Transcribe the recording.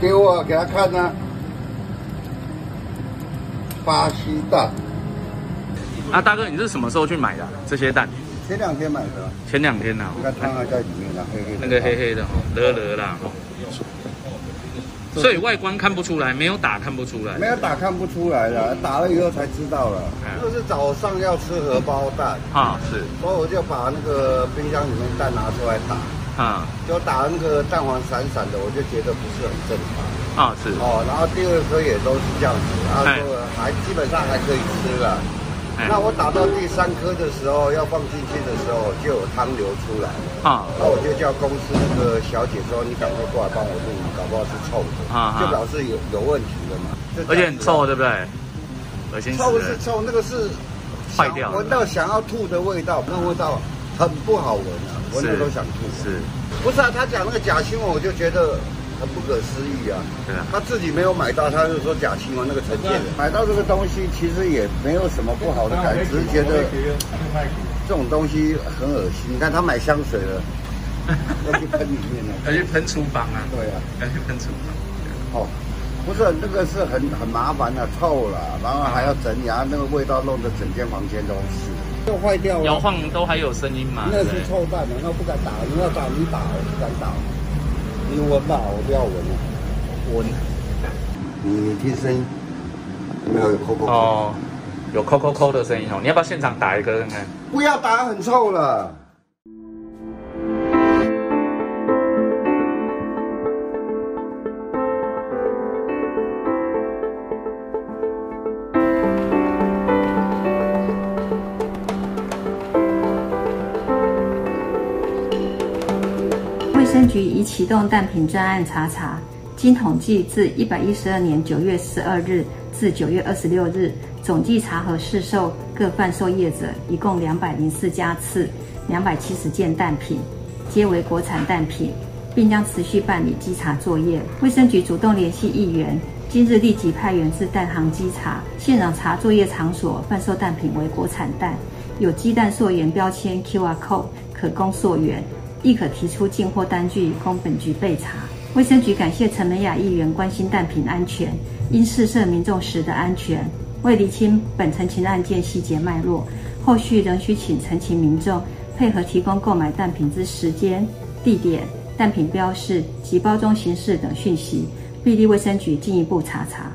给我给他看呢、巴西蛋，啊，大哥，你是什么时候去买的啊、这些蛋？前两天买的，前两天呐、你看汤还在里面呢，黑黑的。那个黑黑的哦，勒勒啦哦。所以外观看不出来，没有打看不出来。没有打看不出来了，打了以后才知道了。嗯就是早上要吃荷包蛋，啊，是所以我就把那个冰箱里面蛋拿出来打，啊就打那个蛋黄闪闪的，我就觉得不是很正常。啊是哦，然后第二颗也都是这样子，然后哎说还基本上还可以吃了。哎那我打到第三颗的时候，要放进去的时候，就有汤流出来。啊那我就叫公司那个小姐说：“你赶快过来帮我录，搞不好是臭的，啊啊就表示有有问题了嘛。而且很臭，对不对？恶心死臭是。臭，那个是坏掉了闻到想要吐的味道，那味道很不好闻啊，闻了都想吐。是，不是啊？他讲那个假新闻，我就觉得很不可思议啊。对啊。他自己没有买到，他就说假新闻那个承接人买到这个东西，其实也没有什么不好的感觉，只是觉得这种东西很恶心。你看他买香水了，要去喷里面了。要去喷厨房啊，对啊，要去喷厨房。哦，不是那个是很很麻烦的，臭了，然后还要整理，然后那个味道弄得整间房间都是，就坏掉了摇了。晃都还有声音嘛？那是臭蛋的，那不敢打。你要打你打，我不敢打。你闻吧，我不要闻了。闻你你听声音，有没有有扣扣扣？哦，有扣扣扣的声音哦。你要不要现场打一个看看？不要打，很臭了。卫生局已启动蛋品专案查查，经统计自一百一十二年九月十二日至九月二十六日，总计查核市售各贩售业者一共两百零四家次，两百七十件蛋品，皆为国产蛋品，并将持续办理稽查作业。卫生局主动联系议员，今日立即派员至蛋行稽查，现场查作业场所贩售蛋品为国产蛋，有鸡蛋溯源标签 QR code 可供溯源。亦可提出进货单据供本局备查。卫生局感谢陈美雅议员关心蛋品安全，因试射民众时的安全，为厘清本陈情案件细节脉络，后续仍需请陈情民众配合提供购买蛋品之时间、地点、蛋品标示及包装形式等讯息，必立卫生局进一步查查。